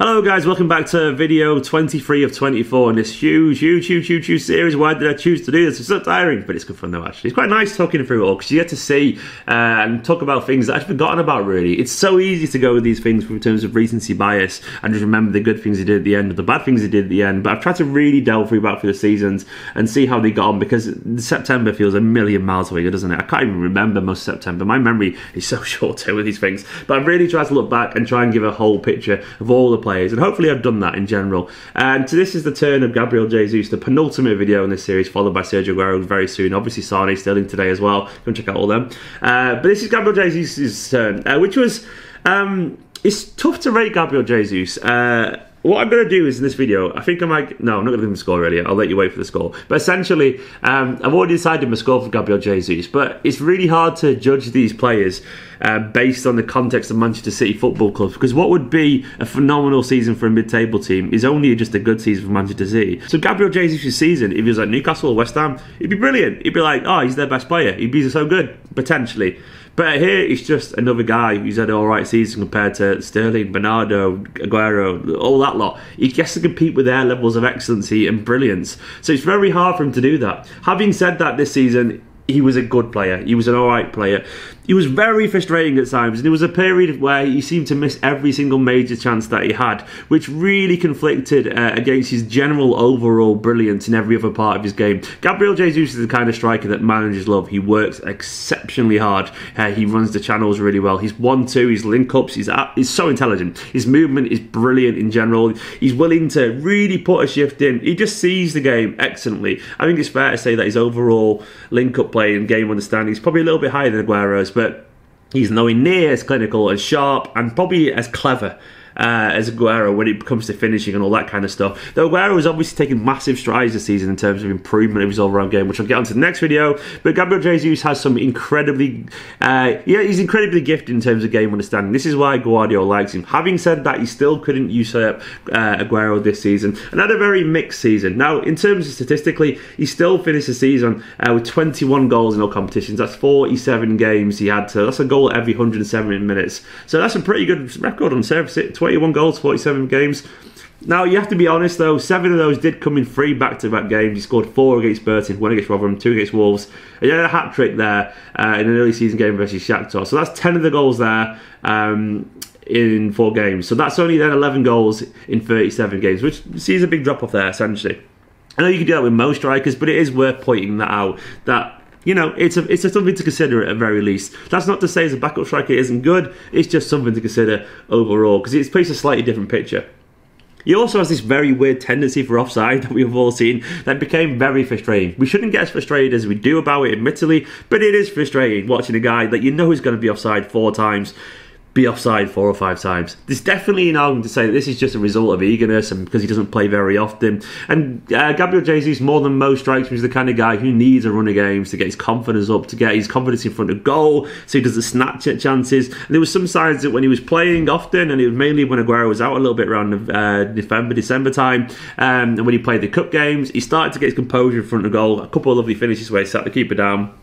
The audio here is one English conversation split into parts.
Hello guys, welcome back to video 23 of 24 in this huge, huge, huge, huge, huge series. Why did I choose to do this? It's so tiring, but it's good fun though actually. It's quite nice talking through it all because you get to see uh, and talk about things that I've forgotten about really. It's so easy to go with these things in terms of recency bias and just remember the good things he did at the end or the bad things he did at the end. But I've tried to really delve through back through the seasons and see how they got on because September feels a million miles away, doesn't it? I can't even remember most September. My memory is so short with these things. But I've really tried to look back and try and give a whole picture of all the players and hopefully I've done that in general. And so this is the turn of Gabriel Jesus, the penultimate video in this series, followed by Sergio Aguero very soon. Obviously, Sane Sterling today as well. Go and check out all them. Uh, but this is Gabriel Jesus' turn, uh, which was. Um, it's tough to rate Gabriel Jesus. Uh, what I'm going to do is in this video, I think I might. No, I'm not going to give him a score already. I'll let you wait for the score. But essentially, um, I've already decided my score for Gabriel Jesus. But it's really hard to judge these players uh, based on the context of Manchester City Football Club. Because what would be a phenomenal season for a mid table team is only just a good season for Manchester City. So Gabriel Jesus' season, if he was at Newcastle or West Ham, he'd be brilliant. He'd be like, oh, he's their best player. He'd be so good, potentially. But here, he's just another guy who's had an alright season compared to Sterling, Bernardo, Aguero, all that lot. He gets to compete with their levels of excellency and brilliance. So it's very hard for him to do that. Having said that, this season, he was a good player. He was an alright player. He was very frustrating at times, and there was a period where he seemed to miss every single major chance that he had, which really conflicted uh, against his general overall brilliance in every other part of his game. Gabriel Jesus is the kind of striker that managers love. He works exceptionally hard. Uh, he runs the channels really well. He's one-two. His link-ups. He's he's so intelligent. His movement is brilliant in general. He's willing to really put a shift in. He just sees the game excellently. I think it's fair to say that his overall link-up play and game understanding. He's probably a little bit higher than Aguero's but he's nowhere near as clinical, as sharp, and probably as clever uh, as Aguero when it comes to finishing and all that kind of stuff. Though Aguero has obviously taken massive strides this season in terms of improvement of his all-round game, which I'll get onto the next video. But Gabriel Jesus has some incredibly, uh, yeah, he's incredibly gifted in terms of game understanding. This is why Guardiola likes him. Having said that, he still couldn't usurp uh, Aguero this season and had a very mixed season. Now, in terms of statistically, he still finished the season uh, with 21 goals in all competitions. That's 47 games he had to. That's a goal every 107 minutes. So that's a pretty good record on service. 21 goals, 47 games. Now, you have to be honest though, seven of those did come in three back to back games. He scored four against Burton, one against Rotherham, two against Wolves. He had a hat trick there uh, in an early season game versus Shakhtar. So that's 10 of the goals there. Um, in four games. So that's only then 11 goals in 37 games, which sees a big drop off there essentially. I know you can do that with most strikers, but it is worth pointing that out that you know, it's a, it's something to consider at very least. That's not to say as a backup striker isn't good. It's just something to consider overall because it paints a slightly different picture. He also has this very weird tendency for offside that we've all seen that became very frustrating. We shouldn't get as frustrated as we do about it, admittedly, but it is frustrating watching a guy that you know is going to be offside four times be offside four or five times. There's definitely an argument to say that this is just a result of eagerness and because he doesn't play very often. And uh, Gabriel Jesus, more than most, strikes me as the kind of guy who needs a run of games to get his confidence up, to get his confidence in front of goal, so he doesn't snatch at chances. And there was some signs that when he was playing often, and it was mainly when Aguero was out a little bit around uh, November, December time, um, and when he played the cup games, he started to get his composure in front of goal. A couple of lovely finishes where he sat the keeper down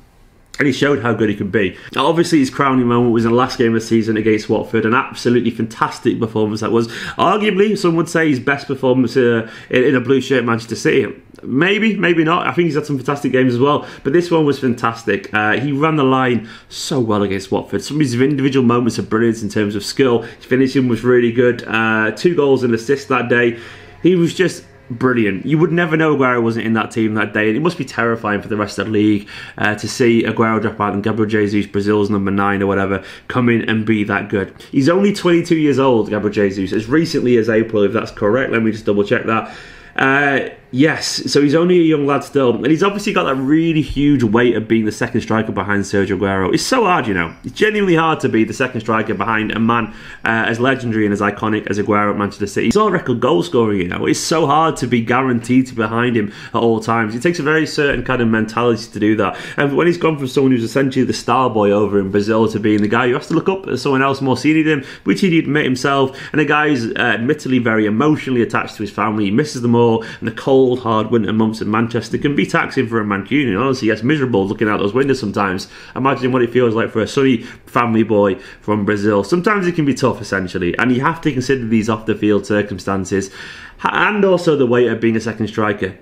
and he showed how good he could be. Now, Obviously, his crowning moment was in the last game of the season against Watford, an absolutely fantastic performance. That was arguably, some would say, his best performance uh, in, a blue shirt Manchester City. Maybe, maybe not. I think he's had some fantastic games as well, but this one was fantastic. Uh, he ran the line so well against Watford. Some of his individual moments of brilliance in terms of skill. His finishing was really good. Uh, two goals and assists that day. He was just brilliant. You would never know Aguero wasn't in that team that day. It must be terrifying for the rest of the league uh, to see Aguero drop out and Gabriel Jesus, Brazil's number nine or whatever, come in and be that good. He's only 22 years old, Gabriel Jesus, as recently as April, if that's correct. Let me just double check that. Uh, yes, so he's only a young lad still, and he's obviously got that really huge weight of being the second striker behind Sergio Aguero. It's so hard, you know. It's genuinely hard to be the second striker behind a man uh, as legendary and as iconic as Aguero at Manchester City. He's all record goal scoring, you know. It's so hard to be guaranteed to be behind him at all times. It takes a very certain kind of mentality to do that. And when he's gone from someone who's essentially the star boy over in Brazil to being the guy who has to look up at someone else more senior than him, which he'd admit himself, and a guy who's uh, admittedly very emotionally attached to his family, he misses them all, and the cold cold, hard winter months in Manchester can be taxing for a Mancunian. Honestly, it's miserable looking out those windows sometimes. Imagine what it feels like for a sunny family boy from Brazil. Sometimes it can be tough, essentially, and you have to consider these off the field circumstances and also the weight of being a second striker.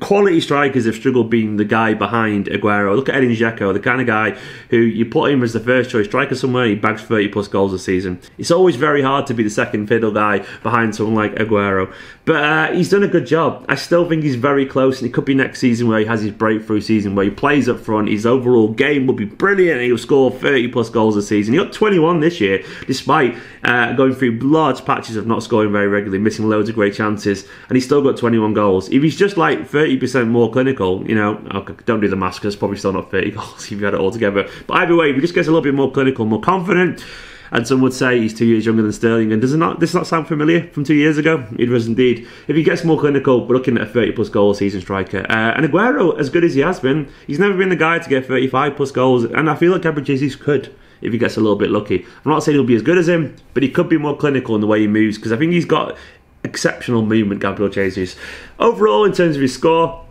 Quality strikers have struggled being the guy behind Aguero. Look at Edin Dzeko, the kind of guy who you put him as the first choice striker somewhere, he bags 30 plus goals a season. It's always very hard to be the second fiddle guy behind someone like Aguero. But uh, he's done a good job. I still think he's very close, and it could be next season where he has his breakthrough season, where he plays up front. His overall game will be brilliant, and he'll score 30 plus goals a season. He got 21 this year, despite uh, going through large patches of not scoring very regularly, missing loads of great chances, and he's still got 21 goals. If he's just like 30% more clinical, you know, okay, don't do the mask, because probably still not 30 goals if you had it all together. But either way, if he just gets a little bit more clinical, more confident, and some would say he's two years younger than Sterling. And does it not this not sound familiar from two years ago? It was indeed. If he gets more clinical, we're looking at a 30 plus goal season striker. Uh, and Aguero, as good as he has been, he's never been the guy to get 35 plus goals. And I feel like Gabriel Jesus could if he gets a little bit lucky. I'm not saying he'll be as good as him, but he could be more clinical in the way he moves because I think he's got exceptional movement, Gabriel Jesus. Overall, in terms of his score,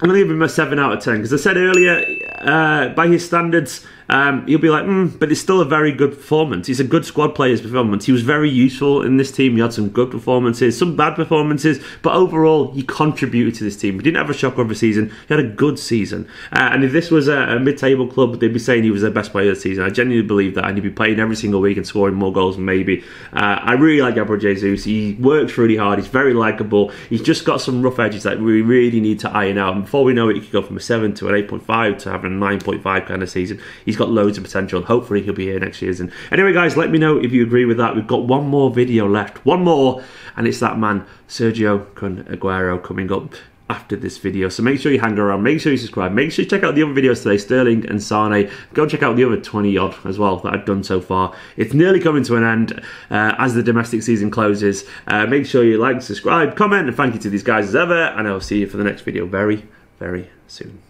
I'm going to give him a 7 out of 10 because I said earlier, uh, by his standards, um, you'll be like, mm, but it's still a very good performance. He's a good squad player's performance. He was very useful in this team. He had some good performances, some bad performances, but overall, he contributed to this team. He didn't have a shock a season. He had a good season. Uh, and if this was a, a, mid-table club, they'd be saying he was their best player of the season. I genuinely believe that, and he'd be playing every single week and scoring more goals maybe. Uh, I really like Gabriel Jesus. He works really hard. He's very likable. He's just got some rough edges that we really need to iron out. And before we know it, he could go from a 7 to an 8.5 to having a 9.5 kind of season. He's got loads of potential, hopefully he'll be here next season. Anyway, guys, let me know if you agree with that. We've got one more video left, one more, and it's that man Sergio Kun Aguero coming up after this video. So make sure you hang around, make sure you subscribe, make sure you check out the other videos today, Sterling and Sane. Go check out the other 20 odd as well that I've done so far. It's nearly coming to an end uh, as the domestic season closes. Uh, make sure you like, subscribe, comment, and thank you to these guys as ever, and I'll see you for the next video very, very soon.